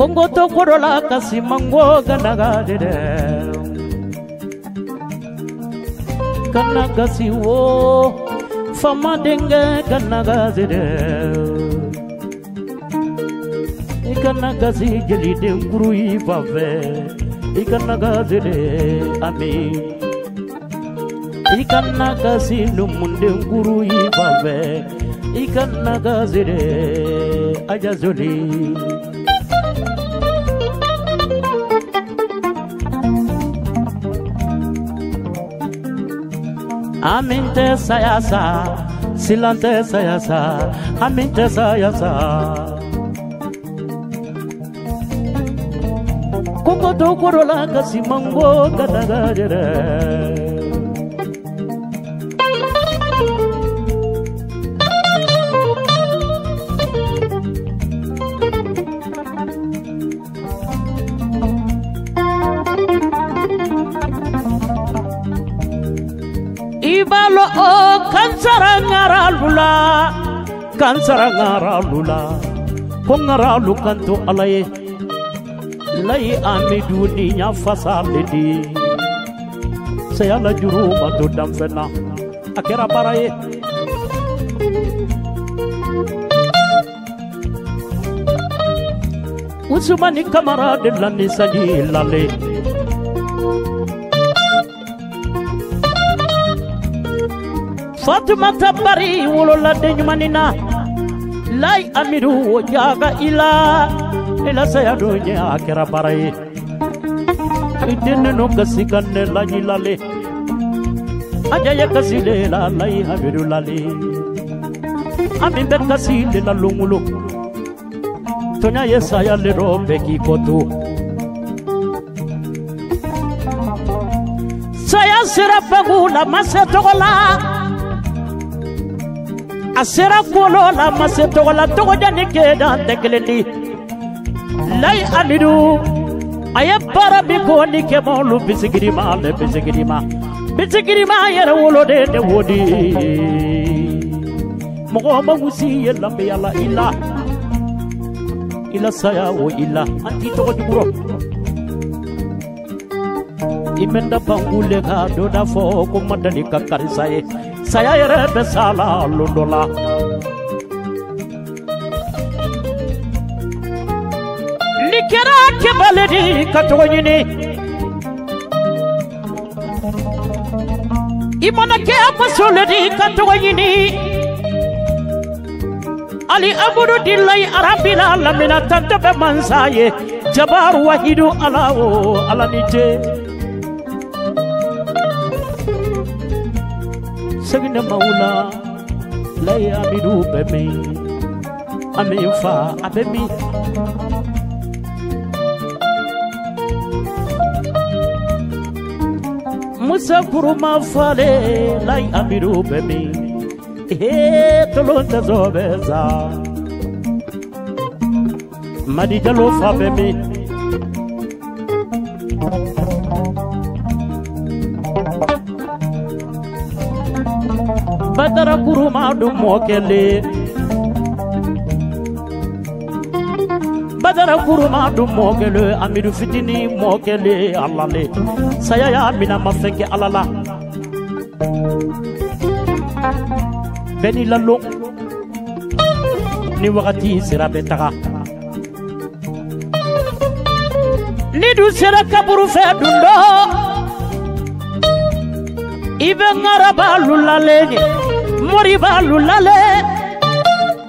kongoto korola kasimango ganagadede kanagasiwo famadenge kanagadede ikanagasi jeliden kuruyi fanfɛ ikanagadede ami ikanagasi numunden kuruyi fanfɛ ikanagazede ajazoli aminte sayasa silante sayasa aminte sayasa kungo kasimango kadagajere kansara ngara lula kansara ngara lula ko ngara lu kanto alaye lay amidu ni nya fasale di saya la juru mato dam fena akera baraye usmani kamara de lani sadi lale fatumata bari wolola den ɲumanina lay amiru o jaga ila. Ila saya do ɲɛ a i kasi kan ne lale kasi le la lay amiru lale ami bɛ kasi le la longolo tonya ye saya le ro bɛ k'i kɔto saya sera tɔgɔ la a sera kolo la ma se tɔgɔ la tɔgɔjɛ ni kedan tɛ kelen di layi amidu a ye baara min ko ni kɛmɔlu bisigiri ma le bisigiri ma. Bisigiri ma yɛrɛ wolo de wo di mɔgɔ ma wusi ye lamɛya la i la i la saya o i la an t'i tɔgɔ jugurɔ i mɛ da bankule ka dɔ da fɔ ko ma dali ka karisa saya yɛrɛ bɛ sa la lon dɔ la ni. Kɛra kɛbale ka di ka ali abudu dilayi arabila lamina tantɛ bɛ mansa ye jabaru wahidu ala o ala سجن مولا لا يعملوا بمي أمين فا Musa musakuru ma fale lai amiru bemi he tolonta zobeza madijalo fa bemi do mokele badara kuruma du mokele amidu fitini mokele alale saya ya mina mafeke alala beni lalo ni wakati sira betaga ni du sera kaburu fe dundo ibe ngarabalu lalenye moriba lulale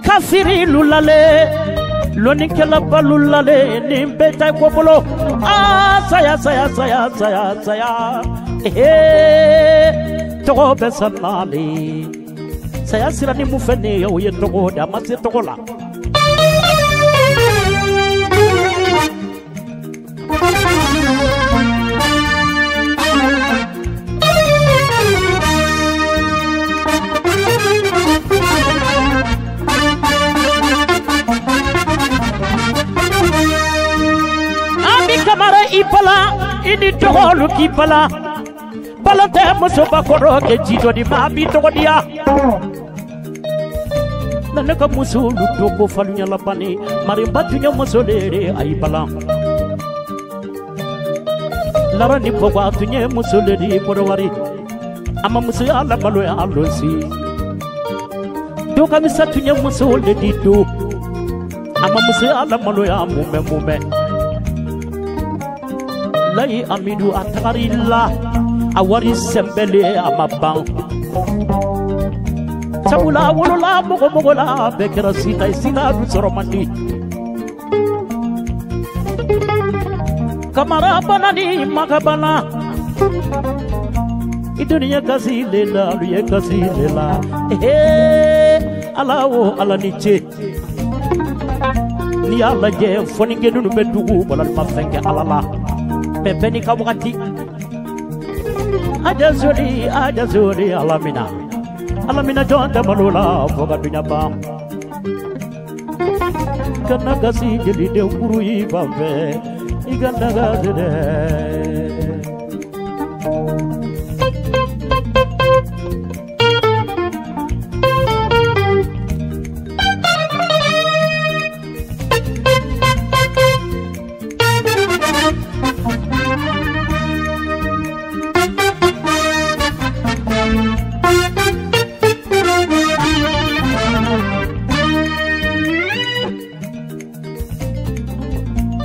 kafiri lulale lonikɛlaba lulale nin bɛɛ ta ko bolo. Aa saya saya saya saya saya. Ee tɔgɔ bɛ sanale saya sira ni mun fɛ ne ye o ye tɔgɔ de a ma se tɔgɔ la Ami kamara i bala i k'i bala bala tɛ musoba kɔrɔ kɛ ji dɔ di ma a b'i tɔgɔ diya na ne ka musolu dogo faluɲala bani marinba tun ye muso le ye a y'i balan lara ni bɔgɔ a tun ye muso le di bɔdɔwari a ma musoya lamaloya lonsi dogamisa tun ye muso le di do a ma musoya lamaloya mumɛ mumɛ layi amidu a tagari la a wari sɛnbɛle a ma ban sabula a wolola mɔgɔ mɔgɔ la bɛɛ sita sita dun kamara bana ni maga bana kasi le la ye kasi le la ehe ala ala ni ce n'i y'a lajɛ fɔnikɛ ninnu bɛ dugu balalima fɛn ala pembeni kamu kati ada zuri ada zuri alamina alamina jonta malula foga dunya pam kana gasi jadi denguru ibambe iganda gadere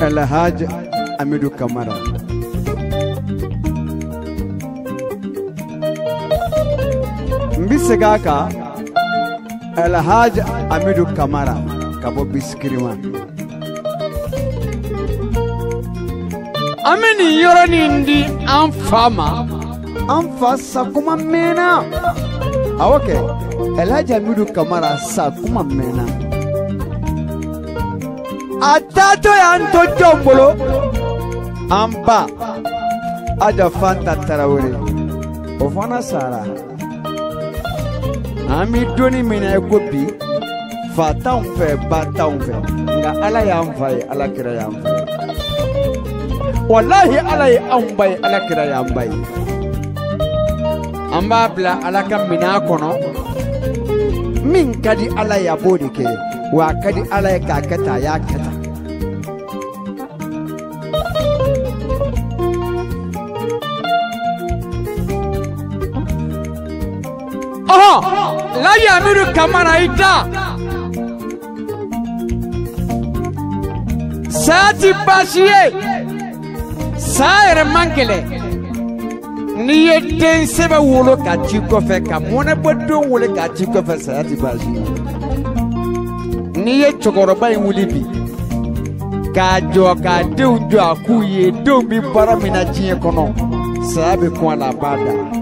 Alhaj Amidu Kamara. N bi segin a kan Alhaj Amidu Kamara ka bɔ Bisikirima. an bɛ nin yɔrɔnin di an fa ma An fa sakuma mɛnna. Awɔ kɛ Alhaj Amidu Kamara sakuma mɛnna. A taatɔ y'an to jɔn bolo. An ba Aja Fanta Tarawele. O fana sara. An bi donni min na i ko bi fa t'anw fɛ ba t'anw fɛ nka ala y'an fa ye ala kira y'an fa ye. Walahi ala ye anw ba ye ala kira y'an ba ye. An b'a bila ala ka minan kɔnɔ min ka di ala ye a kɛ wa a ka ala ye k'a kɛ tan y'a kɛ layi amidu kamara i da saya ti baasi ye saya yɛrɛ man gɛlɛ n'i ye den sɛbɛ wolo ka t'i kɔfɛ ka mɔnɛbɔ don wolo ka t'i kɔfɛ saya ti baasi ye n'i ye cɛkɔrɔba in wuli bi. K'a jɔ k'a denw jɔ a k'u ye denw bi baara min na diɲɛ kɔnɔ saya bɛ kun a la a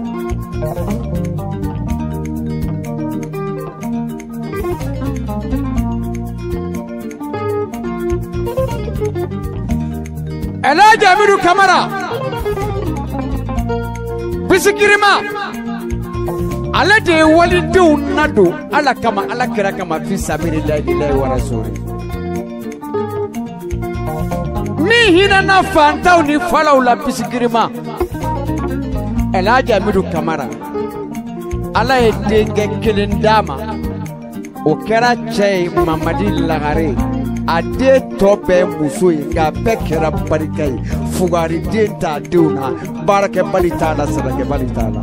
Elijah Amidu Kamara bisikirima ale de ye walidenw nadon ala kama ala kɛra kama fi sabilillahi lillahi wa rasuli min hinɛna fantaw ni falaw la bisikirima Elijah Amidu Kamara ala ye denkɛ kelen d'a ma o kɛra cɛ ye mamadi lagare a den tɔ bɛɛ muso ye nka a bɛɛ kɛra barika ye fugari den t'a denw na baarakɛbali t'a la sɛnɛkɛbali t'a la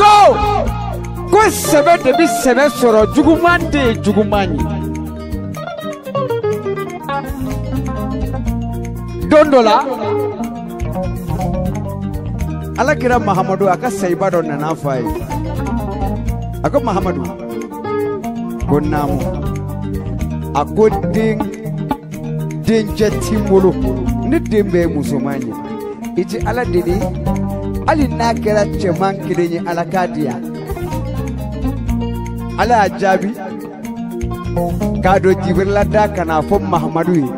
ko ko sɛbɛ de bi sɛbɛ sɔrɔ juguman de ye juguman ye don dɔ la ala kira mahamadu a ka sayiba dɔ nana a ko mahamadu ko naamu a ko den dencɛ ti n bolo ne den bɛɛ ala deli hali n'a kɛra cɛman ala k'a di yan ala y'a jaabi k'a don jibirila da ka n'a fɔ mahamadu ye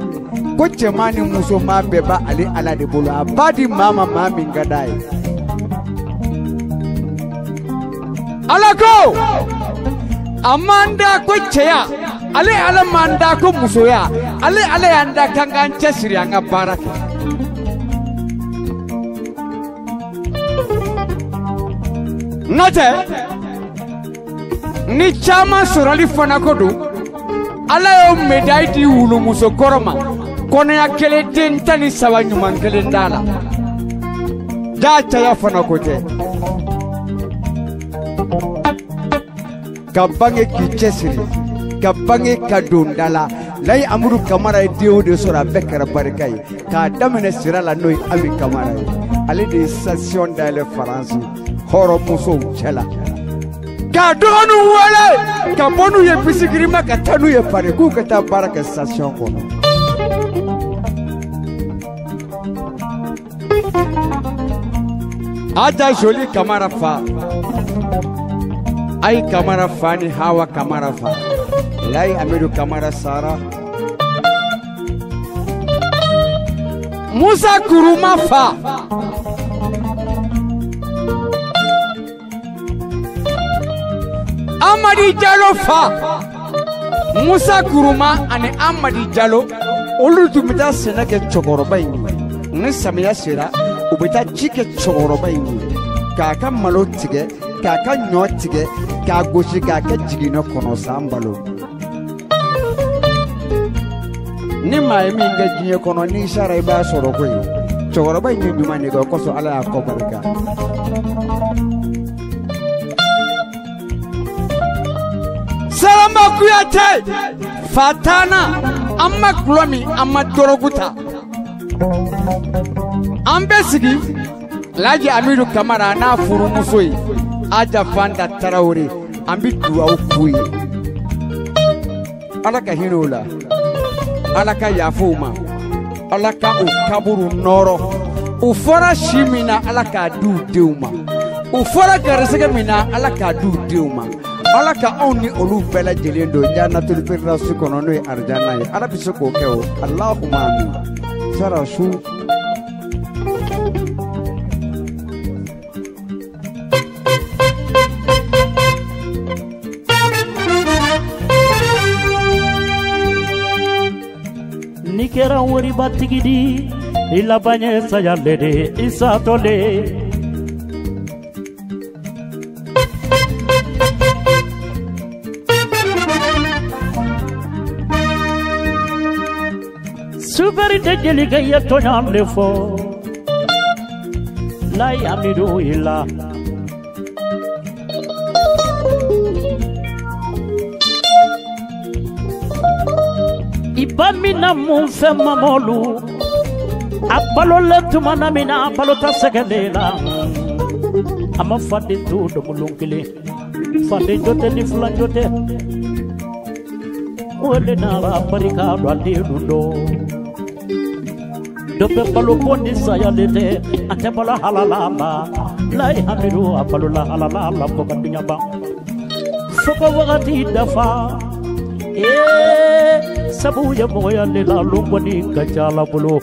ko cɛman ni musoman bɛɛ ala de bolo a b'a di maa ala ko a man da ko cɛya ale ala man da ko musoya ale ala y'an da kan k'an cɛsiri an ka baara kɛ n'o tɛ ni caman sɔrɔli fana ko don ala y'o médaille di wulumuso kɔrɔ ma kɔnɔya kelen den tan ni saba ɲuman kelen t'a la da caya fana ko tɛ ka bange k'i cɛsiri ka bange ka don da la layi amadu kamara ye den o de sɔrɔ a bɛɛ kɛra barika ye k'a daminɛ sira la n'o ye ami kamara. Ye ale de ye station dayɛlɛ faransi. Hɔrɔnmusow cɛ la k'a dɔgɔninw wele ka bɔ n'u ye bisikirima ka taa n'u ye pari k'u ka taa baara kɛ station kɔnɔ aja joli kamara fa ai kamara fa ni hawa kamara fa. Layi amadu kamara sara. Musa kuruma fa. Amadi jalo fa. Musa kuruma ani amadi jalo. Olu tun bɛ taa sɛnɛ kɛ cɛkɔrɔba in ye ni samiya sera u bɛ taa ci kɛ cɛkɔrɔba in ye k'a ka malo tigɛ k'a ka ɲɔ tigɛ k'a gosi k'a kɛ jiginɛ kɔnɔ san balo ni maa ye min kɛ diɲɛ kɔnɔ n'i sara i b'a sɔrɔ koyi cɛkɔrɔba in ye ɲuman de kɛ o kosɔn ala y'a kɔ barika salama kuyate! Fatana an ma gulɔ min an ma dɔrɔgu ta an bɛ sigi laji amidu kamara n'a furumuso ye aja fanda tarawore an bɛ duwawu k'u ye ala ka hinɛ o la ala ka yafa u ma ala ka u kaburu nɔrɔ u fɔra si min na ala k'a di u denw ma u fɔra garisɛgɛ min ala k'a di denw ma ala ka anw ni olu bɛɛ lajɛlen don janatul firdausi kɔnɔ n'o ye. Arijana ye ala bɛ se k'o kɛ o alahuma amin. Sara kera waribaatti gidi ila banyeessa jaalledhe isaa tole. Subari dajjali gayya tonyaan lefoo laayaamidu ilaa. Ba min na mun fɛn mamɔlu a balolen tuma na min na a balota sɛgɛlen la a ma faden to domolon kelen faden jo tɛ ni filan jo tɛ o le nara barika dɔ a den nun dɔ balo ni sayalen tɛ a balo halala la layi hamidu a balola halala la fo ka duɲa ban wagati dafa. Ee sabu ye mɔgɔya le la lon kɔni ka ca ala bolo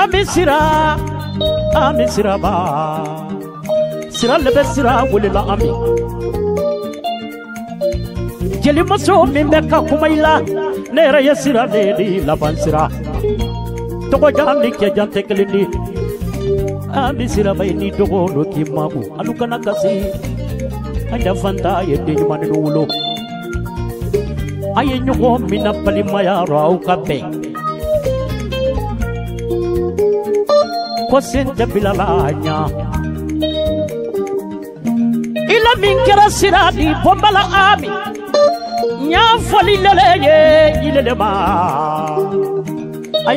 an bɛ sira an bɛ siraba sira le bɛ sira welela an min jelimuso min bɛ ka kuma i ne ye sira di laban sira. Tɔgɔjan ni cɛjan tɛ kelen di an bɛ siraba ye ni dogo do k'i mamu alu kasi an yafanta ye den ɲuman ninnu wolo a ye ɲɔgɔn mina balimaya rɔ aw ka bɛn ko sen tɛ bilala a ɲa i la min kɛra sira di ami. Y'a fɔli lele ye i lele ma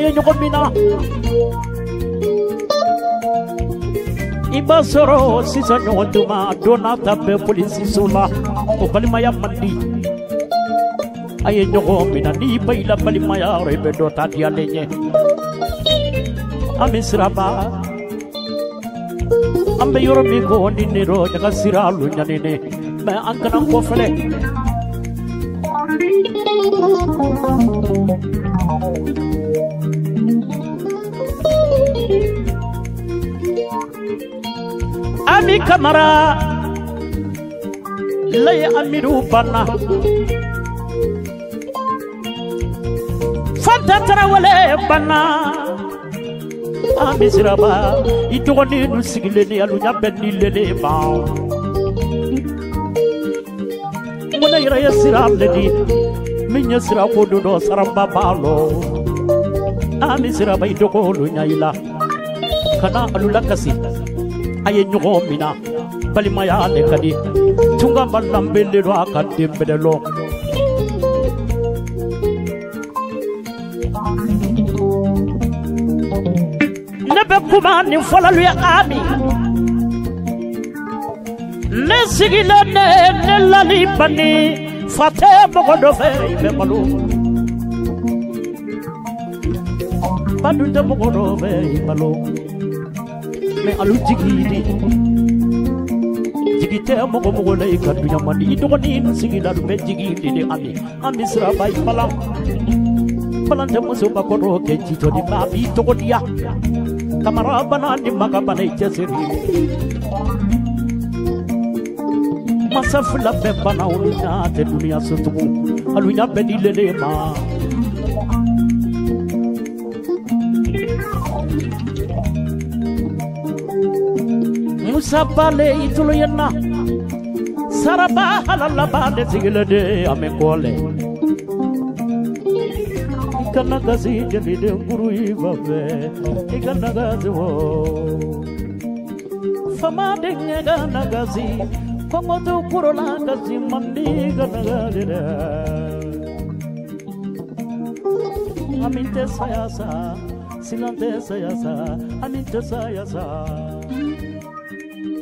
ye ɲɔgɔn mina i b'a sɔrɔ tuma don n'a ta bɛɛ o balimaya man di a ye ɲɔgɔn mina n'i ba i la balimaya yɔrɔ i bɛ ta diyalen ɲɛ an bɛ siraba. An ko ni ne dɔ ɲaga sira lu ɲanine mɛ an kana n kɔfɛlɛ ami kamara laye amiru banna fanta tarawale banna ami siraba i dɔgɔnin nu sigilen ni alunya bɛ ni lele ma mun ne yɛrɛ ye sira ledi min ye sira ko do dɔ saraba b'a lɔ ami siraba i dɔgɔ olunya i la kana alu lakasi a ye ɲɔgɔn mina balimaya le ka di ma a ka bɛdɛ lɔ ne bɛ kuma nin fɔlɔlu ye ami ne sigilen ne ne lali bani fa tɛ mɔgɔ dɔ fɛ i bɛ malo ba dun tɛ mɔgɔ dɔ fɛ i mais alu jigidi, jigite mogo mogo la ika dunya mandi idogoni singi la me jigini de ami. Ami sira bai palam palam te muso ba kono ke jito di ba bi togo dia kamara bana di. Maka bana ijasiri masa fila bɛ banaw ni n'a tɛ dunuya sotugu alu ɲa bɛ di lele ma. sabale ituloyana saraba halalaba de sigilede amekole ikanagazi jelide nguru ivabe. Ikanagazi wo fama de kongo tu kurola gazi mandi ganagazi da aminte sayasa silante sayasa aminte sayasa.